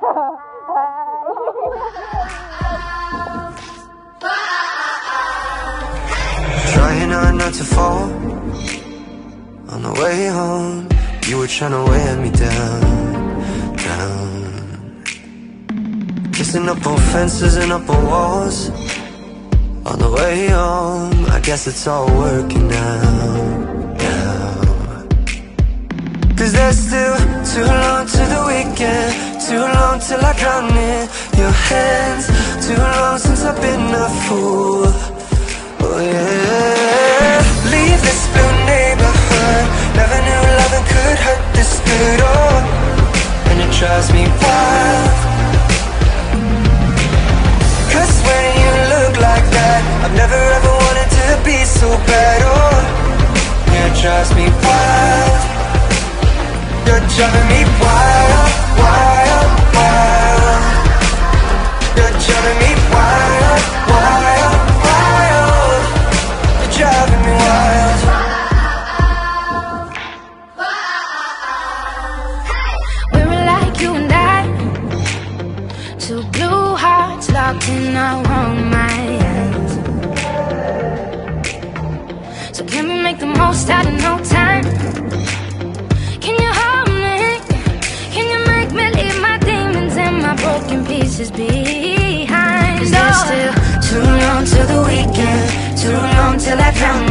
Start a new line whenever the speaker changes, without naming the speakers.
Trying hard not to fall On the way home. You were trying to wear me down Down. Kissing up on fences and up on walls. On the way home I guess it's all working out Now. Cause there's still too long to the weekend Too long till I drown in your hands. Too long since I've been a fool. Oh yeah. Leave this blue neighborhood. Never knew loving could hurt this good Oh. And it drives me wild. Cause when you look like that I've never ever wanted to be so bad Oh. Yeah, it drives me wild. You're driving me wild, driving me wild, wild, wild You're driving me wild
were like you and I Two blue hearts locked in our own minds So can we make the most out of no time? Can you hold me? Can you make me leave my demons and my broken pieces behind? Still. Too long till the weekend. Too long till I drown